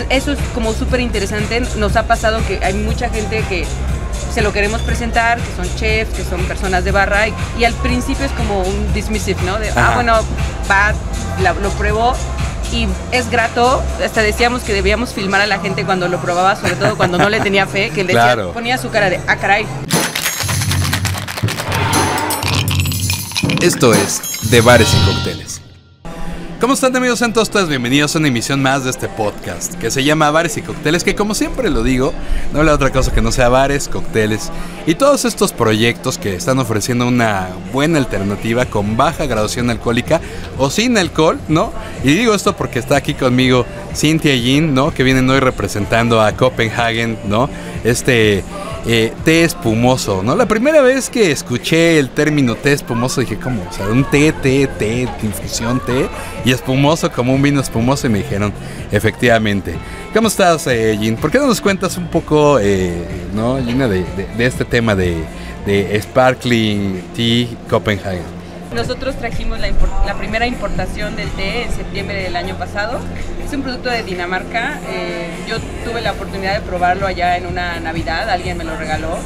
Entonces eso es como súper interesante. Nos ha pasado que hay mucha gente que se lo queremos presentar, que son chefs, que son personas de barra, y, al principio es como un dismissive, ¿no? De, ah, bueno, va, lo pruebo y es grato. Hasta decíamos que debíamos filmar a la gente cuando lo probaba, sobre todo cuando no le tenía fe, que le ponía su cara de, ah, caray. Esto es De Bares y Cócteles. ¿Cómo están amigos? Sean todos bienvenidos a una emisión más de este podcast que se llama Bares y Cócteles, que como siempre lo digo, no habla otra cosa que no sea bares, cócteles y todos estos proyectos que están ofreciendo una buena alternativa con baja graduación alcohólica o sin alcohol, ¿no? Y digo esto porque está aquí conmigo Cynthia Jean, ¿no? Que vienen hoy representando a Copenhagen, ¿no? Este eh, té espumoso, ¿no? La primera vez que escuché el término té espumoso dije, ¿cómo? O sea, un té, té, té, infusión, té y espumoso como un vino espumoso y me dijeron, efectivamente. ¿Cómo estás, eh, ¿Por qué no nos cuentas un poco, eh, ¿no, Gina, de, este tema de, de Sparkling Tea Copenhagen? Nosotros trajimos la, primera importación del té en septiembre del año pasado. Es un producto de Dinamarca. Eh, yo tuve la oportunidad de probarlo allá en una Navidad, alguien me lo regaló.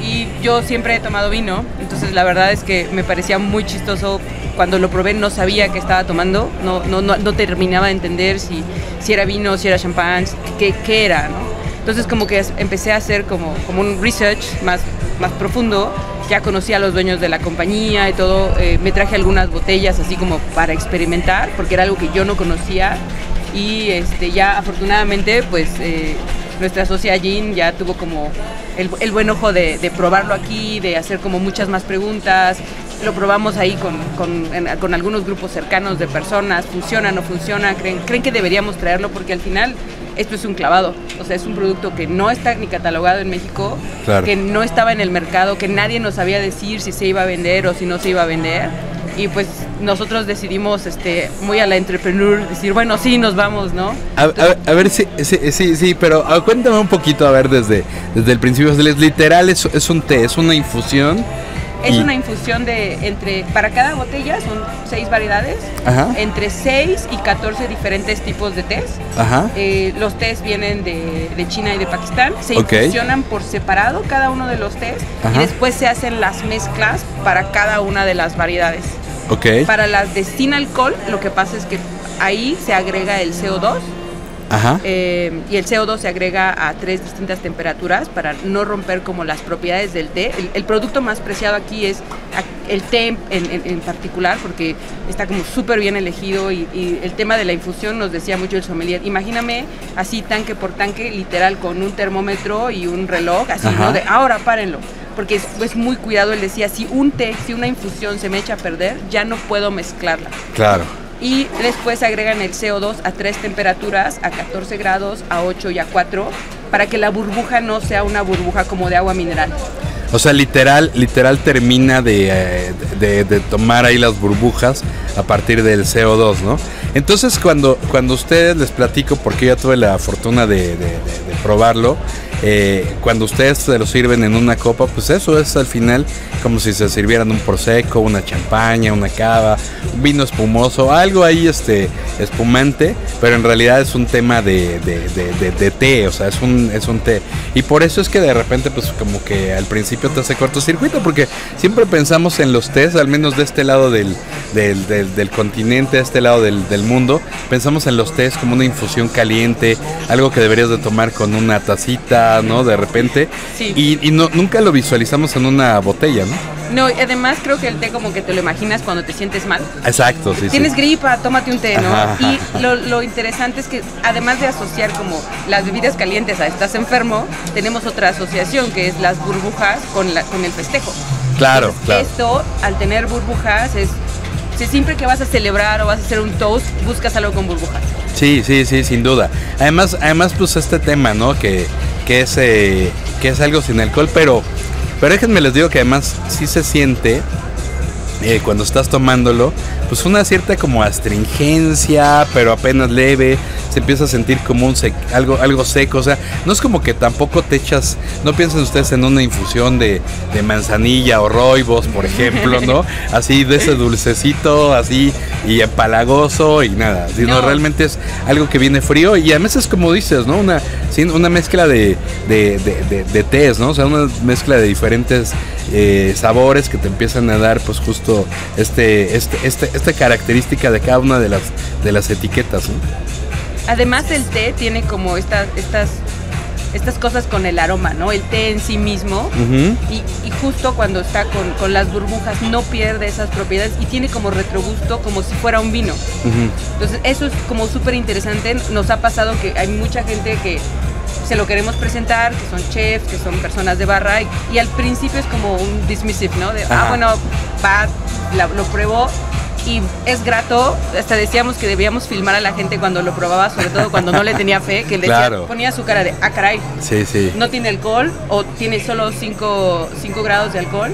Y yo siempre he tomado vino, entonces la verdad es que me parecía muy chistoso. Cuando lo probé no sabía qué estaba tomando, no, no, no, terminaba de entender si, si era vino, si era champán, qué, qué era. ¿no? Entonces como que empecé a hacer como, como un research más, más profundo ya conocí a los dueños de la compañía y todo, eh, me traje algunas botellas así como para experimentar, porque era algo que yo no conocía. Y este, ya afortunadamente pues eh, nuestra socia Jean ya tuvo como el, buen ojo de, probarlo aquí, de hacer como muchas más preguntas, lo probamos ahí con, con, algunos grupos cercanos de personas, funciona, no funciona, creen, creen que deberíamos traerlo porque al final esto es un clavado. O sea, es un producto que no está ni catalogado en México, que no estaba en el mercado, que nadie nos sabía decir si se iba a vender o si no se iba a vender. Y pues nosotros decidimos, este, muy a la entrepreneur, decir, bueno, sí, nos vamos, ¿no? A, ver, sí, sí, sí, pero ah, cuéntame un poquito, a ver, desde, desde el principio. Literal, es, es un té, es una infusión es una infusión de entre, para cada botella son seis variedades, entre 6 y 14 diferentes tipos de tés. Eh, los tés vienen de, China y de Pakistán, se infusionan por separado cada uno de los tés y después se hacen las mezclas para cada una de las variedades. Para las de sin alcohol, lo que pasa es que ahí se agrega el CO2 eh, y el CO2 se agrega a tres distintas temperaturas para no romper como las propiedades del té. El, producto más preciado aquí es el té en, particular porque está como súper bien elegido y, el tema de la infusión nos decía mucho el sommelier. Imagíname así tanque por tanque, literal, con un termómetro y un reloj, así, ¿no? De ahora párenlo porque es, es, muy cuidado. Él decía, si un té, si una infusión se me echa a perder, ya no puedo mezclarla. Claro y después agregan el CO2 a tres temperaturas, a 14 grados, a 8 y a 4, para que la burbuja no sea una burbuja como de agua mineral. O sea, literal, literal termina de, eh, tomar ahí las burbujas a partir del CO2, ¿no? Entonces cuando, cuando ustedes les platico, porque ya tuve la fortuna de, de probarlo, eh, cuando ustedes se lo sirven en una copa, pues eso es al final como si se sirvieran un prosecco, una champaña, una cava, un vino espumoso, algo ahí este espumante, pero en realidad es un tema de, de, té, o sea, es un, es un té. Y por eso es que de repente, pues como que al principio te hace cortocircuito, porque siempre pensamos en los tés, al menos de este lado del, del, continente, de este lado del, del mundo, pensamos en los tés como una infusión caliente, algo que deberías de tomar con una tacita ¿no? De repente. Y, no, nunca lo visualizamos en una botella, ¿no? No, además creo que el té como que te lo imaginas cuando te sientes mal. Exacto, sí. Tienes gripa, tómate un té, ¿no? y lo, interesante es que además de asociar como las bebidas calientes a estás enfermo, tenemos otra asociación que es las burbujas con, la, con el festejo. Claro, claro. Esto, al tener burbujas, es si siempre que vas a celebrar o vas a hacer un toast, buscas algo con burbujas. Sí, sí, sí, sin duda. Además, además pues este tema, ¿no? Que que es, eh, que es algo sin alcohol, pero, pero déjenme les digo que además sí se siente eh, cuando estás tomándolo, pues una cierta como astringencia, pero apenas leve, se empieza a sentir como un algo, algo seco, o sea, no es como que tampoco te echas, no piensen ustedes en una infusión de, de manzanilla o roibos, por ejemplo, ¿no? Así de ese dulcecito, así y empalagoso y nada, sino realmente es algo que viene frío y a veces como dices, ¿no? Una, una mezcla de, de, de, de, tés, ¿no? O sea, una mezcla de diferentes eh, sabores que te empiezan a dar pues justo este, este, este, esta característica de cada una de las, de las etiquetas. Además el té tiene como estas, estas, estas cosas con el aroma, ¿no? El té en sí mismo y, justo cuando está con, las burbujas no pierde esas propiedades y tiene como retrogusto como si fuera un vino. Entonces eso es como súper interesante. Nos ha pasado que hay mucha gente que se lo queremos presentar, que son chefs, que son personas de barra, y, al principio es como un dismissive, ¿no? De, ah, bueno, va, lo pruebo y es grato. Hasta decíamos que debíamos filmar a la gente cuando lo probaba, sobre todo cuando no le tenía fe, que le ponía su cara de, ah, caray, sí, sí. no tiene alcohol o tiene solo 5 grados de alcohol.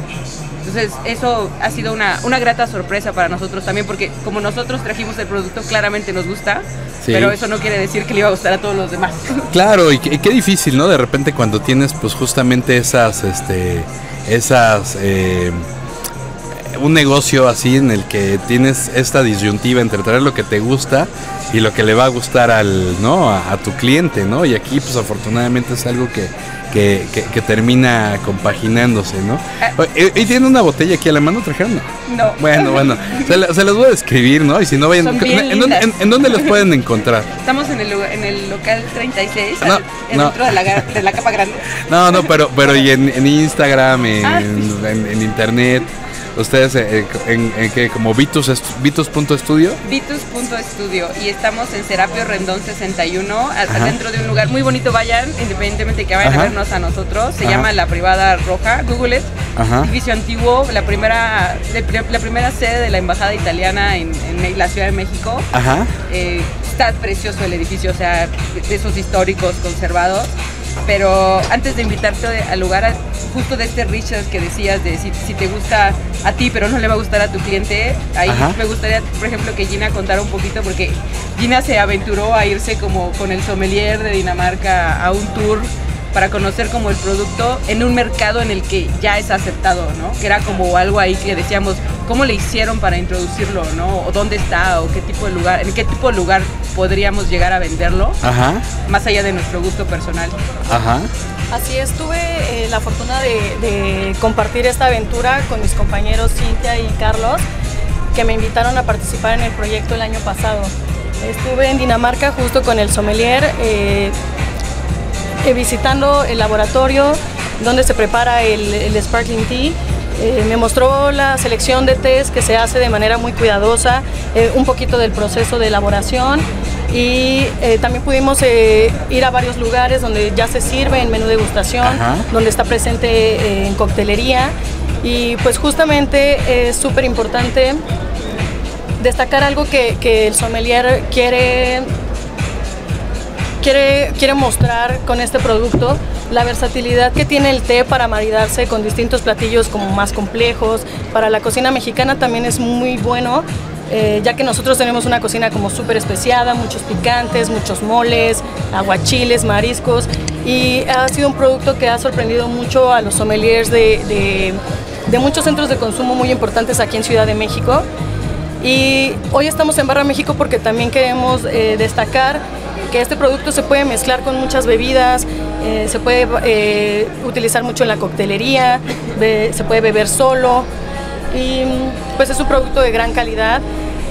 Entonces, eso ha sido una, una grata sorpresa para nosotros también, porque como nosotros trajimos el producto, claramente nos gusta, pero eso no quiere decir que le iba a gustar a todos los demás. Claro, y qué, difícil, ¿no? De repente cuando tienes, pues justamente esas, este, esas... Eh, un negocio así en el que tienes esta disyuntiva entre traer lo que te gusta y lo que le va a gustar al, ¿no? a, tu cliente, ¿no? Y aquí pues afortunadamente es algo que, que, termina compaginándose, ¿no? Ah. ¿Y, tiene una botella aquí a la mano, trajeron? No. Bueno, bueno, se, las voy a describir, ¿no? Y si no vayan, ¿en, dónde, los pueden encontrar? Estamos en el, en el local 36, no, dentro de la, de la, capa grande. No, no, pero, pero y en, Instagram, ah, en internet. Ustedes eh, en, en, que como Vitus Vitus.studio. Vitus.studio y estamos en Serapio Rendón 61, adentro de un lugar muy bonito. Vayan, independientemente de que vayan a vernos a nosotros. Se llama La Privada Roja, Google it. Edificio antiguo, la primera, la primera sede de la embajada italiana en, la Ciudad de México. Eh, está precioso el edificio, o sea, de esos históricos conservados. Pero antes de invitarte al lugar, justo de este Richard que decías, de si, te gusta a ti, pero no le va a gustar a tu cliente, ahí me gustaría, por ejemplo, que Gina contara un poquito, porque Gina se aventuró a irse como con el sommelier de Dinamarca a un tour para conocer como el producto en un mercado en el que ya es aceptado, ¿no? Que era como algo ahí que decíamos, ¿cómo le hicieron para introducirlo, ¿no? O dónde está, o qué tipo de lugar, en qué tipo de lugar podríamos llegar a venderlo, Ajá. más allá de nuestro gusto personal. Ajá. Así es, tuve eh, la fortuna de, de compartir esta aventura con mis compañeros Cintia y Carlos, que me invitaron a participar en el proyecto el año pasado. Estuve en Dinamarca justo con el sommelier. Eh, eh, visitando el laboratorio donde se prepara el, Sparkling Tea. Eh, me mostró la selección de tés que se hace de manera muy cuidadosa, eh, un poquito del proceso de elaboración y también pudimos ir a varios lugares donde ya se sirve en menú degustación, donde está presente en coctelería. Y pues justamente es súper importante destacar algo que, que el sommelier quiere quiere, quiere mostrar con este producto la versatilidad que tiene el té para maridarse con distintos platillos como más complejos. Para la cocina mexicana también es muy bueno, eh, ya que nosotros tenemos una cocina como súper especiada, muchos picantes, muchos moles, aguachiles, mariscos, y ha sido un producto que ha sorprendido mucho a los sommeliers de, de, muchos centros de consumo muy importantes aquí en Ciudad de México. Y hoy estamos en Barra México porque también queremos eh, destacar que este producto se puede mezclar con muchas bebidas, eh, se puede eh, utilizar mucho en la coctelería, se puede beber solo y pues es un producto de gran calidad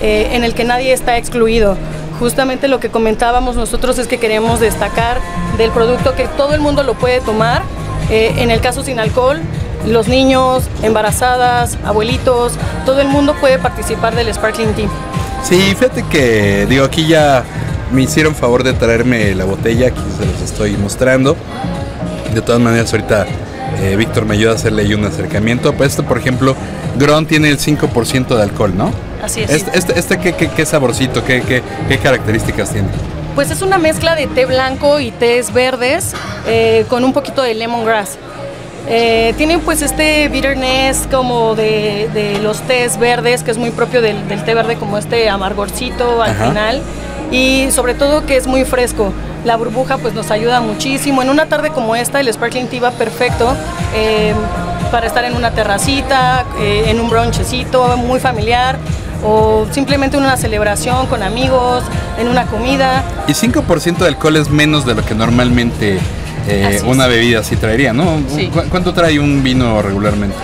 eh, en el que nadie está excluido. Justamente lo que comentábamos nosotros es que queremos destacar del producto que todo el mundo lo puede tomar, en el caso sin alcohol, los niños, embarazadas, abuelitos, todo el mundo puede participar del Sparkling Tea. Sí, fíjate que digo aquí ya me hicieron favor de traerme la botella, aquí se los estoy mostrando. De todas maneras, ahorita eh, Víctor me ayuda a hacerle ahí un acercamiento. Pues esto, por ejemplo, Gron tiene el 5% de alcohol, ¿no? Así es. Este, este, este ¿qué, qué, saborcito, qué, qué, qué características tiene? Pues es una mezcla de té blanco y tés verdes eh, con un poquito de lemongrass. Eh, tiene pues este bitterness como de, de los tés verdes, que es muy propio del, del té verde, como este amargorcito al Ajá. final. Y sobre todo que es muy fresco. La burbuja pues nos ayuda muchísimo. En una tarde como esta, el Sparkling Tea va perfecto eh, para estar en una terracita, eh, en un brunchecito muy familiar o simplemente en una celebración con amigos, en una comida. Y 5% de alcohol es menos de lo que normalmente eh, una bebida así traería, ¿no? Sí. ¿Cu- ¿Cuánto trae un vino regularmente?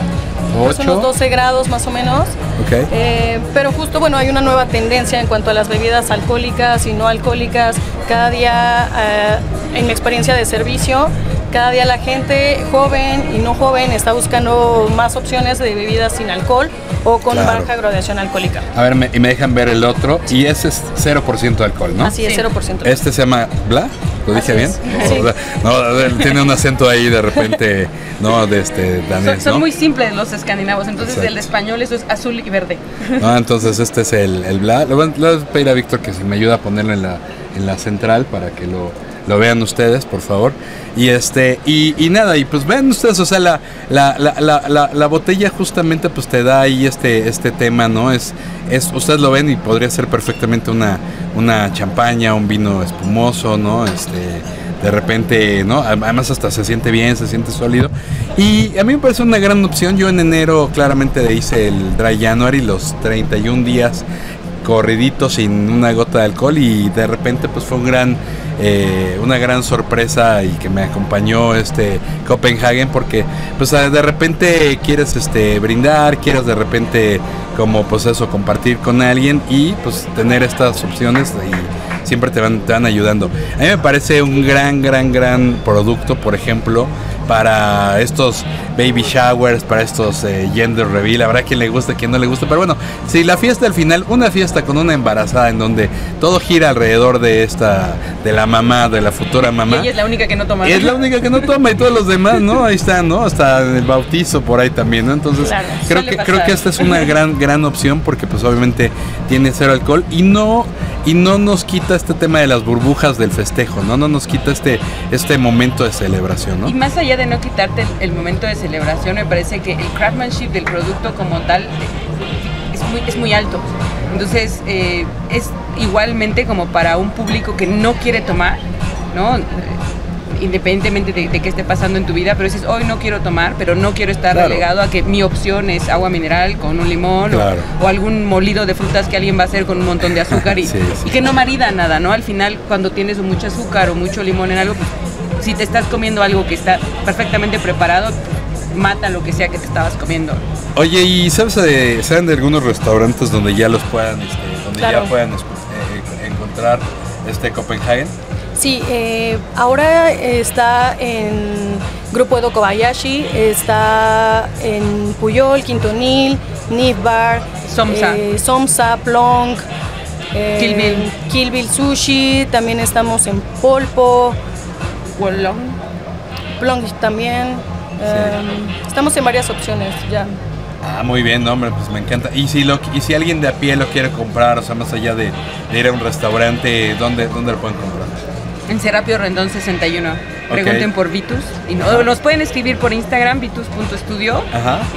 Pues unos 12 grados más o menos. Eh, pero justo, bueno, hay una nueva tendencia en cuanto a las bebidas alcohólicas y no alcohólicas. Cada día, eh, en mi experiencia de servicio, cada día la gente joven y no joven está buscando más opciones de bebidas sin alcohol o con Claro. baja graduación alcohólica. A ver, me, y me dejan ver el otro. Y ese es 0% de alcohol, ¿no? Así es, Sí. 0%. Este se llama Bla, ¿lo dije Así bien? es. Sí. O sea, no, él tiene un acento ahí de repente, no, de este Son, danés, son ¿no? muy simples los escandinavos, entonces Exacto. el español eso es azul y verde. Ah, entonces este es el, el Bla. Le voy, a- le voy a pedir a Víctor que si me ayuda a ponerlo en la, en la central para que lo, lo vean ustedes, por favor. Y este, y, y nada, y pues vean ustedes, o sea, la, la, la, la, la- la botella justamente pues te da ahí este, este tema, ¿no? Es, es, ustedes lo ven y podría ser perfectamente una, una champaña, un vino espumoso, ¿no? Este, de repente, ¿no? Además hasta se siente bien, se siente sólido. Y a mí me parece una gran opción. Yo en enero claramente hice el Dry January, los 31 días corridito sin una gota de alcohol y de repente pues fue un gran eh, una gran sorpresa y que me acompañó este Copenhagen porque pues ah, de repente quieres este brindar quieres de repente como pues eso compartir con alguien y pues tener estas opciones y siempre te van, te van ayudando. A mí me parece un gran gran gran producto por ejemplo para estos baby showers, para estos eh, gender reveal, habrá quien le guste, quien no le guste, pero bueno, si la fiesta al final, una fiesta con una embarazada en donde todo gira alrededor de esta, de la mamá, de la futura Y mamá. ella es la única que no toma. Y es la única que no toma y todos los demás, ¿no? Ahí están, ¿no? Hasta el bautizo por ahí también, ¿no? Entonces, Claro, creo que pasar. creo que esta es una gran gran opción porque pues obviamente tiene cero alcohol y no y no nos quita este tema de las burbujas del festejo, ¿no? No nos quita este este momento de celebración, ¿no? Y más allá de no quitarte el, momento de celebración, me parece que el craftsmanship del producto como tal es muy, es muy alto. Entonces, eh, es igualmente como para un público que no quiere tomar, ¿no? Independientemente de, de qué esté pasando en tu vida, pero dices, hoy no quiero tomar, pero no quiero estar Claro. relegado a que mi opción es agua mineral con un limón o- algún molido de frutas que alguien va a hacer con un montón de azúcar y, Sí, sí. y que no marida nada, ¿no? Al final, cuando tienes mucho azúcar o mucho limón en algo, pues, si te estás comiendo algo que está perfectamente preparado, mata lo que sea que te estabas comiendo. Oye, ¿y sabes de, saben de algunos restaurantes donde ya los puedan, este, donde Claro. ya puedan eh, encontrar este Copenhagen? Sí, eh, ahora está en Grupo Edo Kobayashi, está en Puyol, Quintonil, Nidbar, Somsa. eh, Somsa, Plonk, eh, Kill Bill. Kill Bill Sushi, también estamos en Polpo, Wolong. Plonk también. eh, estamos en varias opciones ya. Ah, muy bien, no, hombre, pues me encanta. Y si lo, y si alguien de a pie lo quiere comprar, o sea, más allá de, de ir a un restaurante, ¿dónde, dónde lo pueden comprar? En Serapio Rendón 61. Pregunten por Vitus. Y no- nos pueden escribir por Instagram, vitus.studio.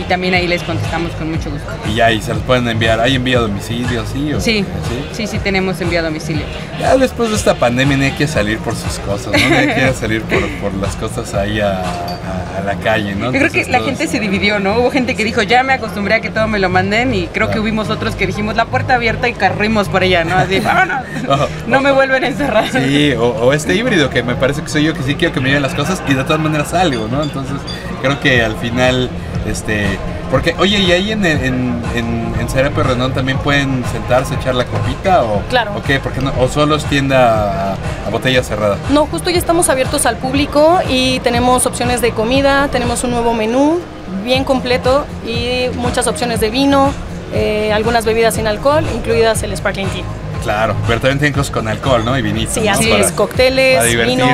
Y también ahí les contestamos con mucho gusto. Y ya, y se los pueden enviar. ¿Hay envío a domicilio, sí? O, Sí, ¿sí? sí, sí tenemos envío a domicilio. Ya después de esta pandemia no hay que salir por sus cosas, ¿no? No hay que salir por, por las cosas ahí a, a- a la calle, ¿no? Yo creo que la todos- gente se dividió, ¿no? Hubo gente que dijo, ya me acostumbré a que todo me lo manden y creo que hubimos otros que dijimos, la puerta abierta y corrimos por ella, ¿no? Así, vámonos. Ojo, No me vuelven a encerrar. Sí, o, o este híbrido que me parece que soy yo que sí quiero que me lleven las cosas y de todas maneras salgo, ¿no? Entonces creo que al final, este, porque, oye, y ahí en, en, en, en Renón también pueden sentarse, echar la copita o, Claro. o qué, porque no, o solo es tienda a, a botella cerrada. No, justo ya estamos abiertos al público y tenemos opciones de comida, tenemos un nuevo menú bien completo y muchas opciones de vino, eh, algunas bebidas sin alcohol, incluidas el sparkling tea. Claro, pero también tienen cosas con alcohol, ¿no? Y vinito. Sí, ¿no? así Para- es, cócteles, para vino.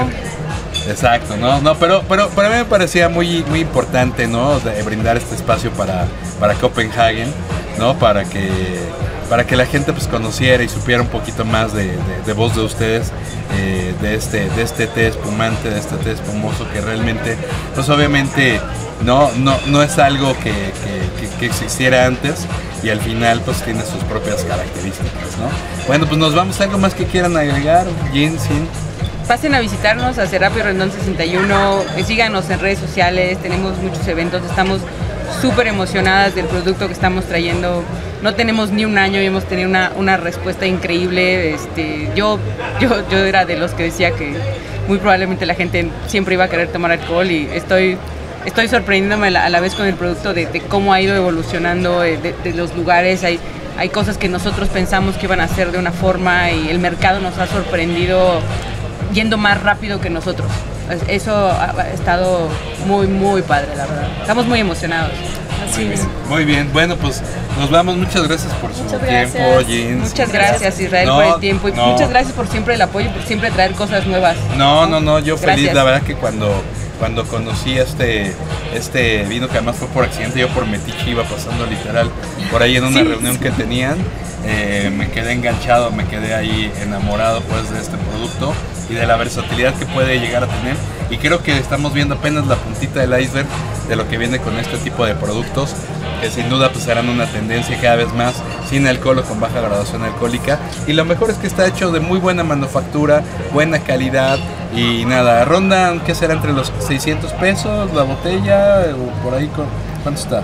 Exacto, ¿no? No, pero, pero para mí me parecía muy, muy importante, ¿no? Brindar este espacio para, para Copenhagen, ¿no? Para que para que la gente pues conociera y supiera un poquito más de, de, voz de ustedes, eh, de, este, de este té espumante, de este té espumoso que realmente, pues obviamente no, no, no es algo que, que, existiera antes y al final pues tiene sus propias características, ¿no? Bueno, pues nos vamos, ¿algo más que quieran agregar? Jin, Sin pasen a visitarnos a Serapio Rendón 61, eh, síganos en redes sociales, tenemos muchos eventos, estamos súper emocionadas del producto que estamos trayendo. No tenemos ni un año y hemos tenido una, una respuesta increíble. Este, yo, yo, yo era de los que decía que muy probablemente la gente siempre iba a querer tomar alcohol y estoy, estoy sorprendiéndome a la, vez con el producto de, cómo ha ido evolucionando, eh, de, los lugares. Hay, hay cosas que nosotros pensamos que iban a ser de una forma y el mercado nos ha sorprendido yendo más rápido que nosotros. Eso ha estado muy, muy padre, la verdad. Estamos muy emocionados. Así muy, muy bien, bueno, pues nos vamos. Muchas gracias por su tiempo, Jean. Muchas gracias, Israel, por el tiempo. Y muchas gracias por siempre el apoyo y por siempre traer cosas nuevas. No, no, no, yo feliz. La verdad que cuando cuando conocí este, este vino, que además fue por accidente, yo por Metiche iba pasando literal por ahí en una reunión que tenían, eh, me quedé enganchado, me quedé ahí enamorado pues de este producto y de la versatilidad que puede llegar a tener. Y creo que estamos viendo apenas la puntita del iceberg de lo que viene con este tipo de productos, que sin duda pues serán una tendencia cada vez más sin alcohol o con baja graduación alcohólica. Y lo mejor es que está hecho de muy buena manufactura, buena calidad y nada, rondan, ¿qué será? Entre los 600 pesos la botella o por ahí, ¿cuánto está?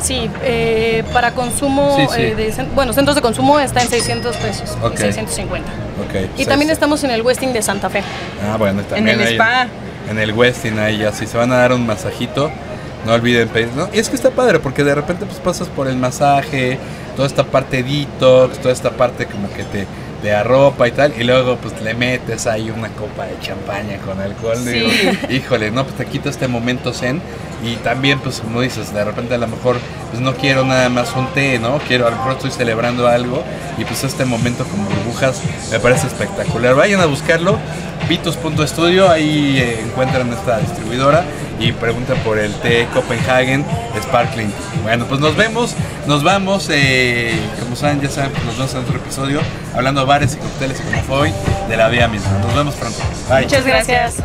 Sí, eh, para consumo, eh, de, bueno, centros de consumo está en 600 pesos, 650. Okay. Y también estamos en el Westing de Santa Fe. Ah, bueno, también. En el spa. En el Westing ahí ya, si se van a dar un masajito, no olviden pedir. ¿no? Y es que está padre, porque de repente pues pasas por el masaje, toda esta parte detox, toda esta parte como que te de arropa y tal, y luego pues le metes ahí una copa de champaña con alcohol, digo, híjole, no, pues te quita este momento zen y también pues como dices, de repente a lo mejor pues no quiero nada más un té, ¿no? Quiero, a lo mejor estoy celebrando algo y pues este momento como burbujas me parece espectacular. Vayan a buscarlo, Vitus.studio, ahí eh, encuentran esta distribuidora y preguntan por el té Copenhagen Sparkling. Bueno, pues nos vemos, nos vamos, eh, como saben, ya saben, pues nos vemos en otro episodio hablando de bares y cócteles como fue hoy de la vida misma. Nos vemos pronto. Bye. Muchas gracias.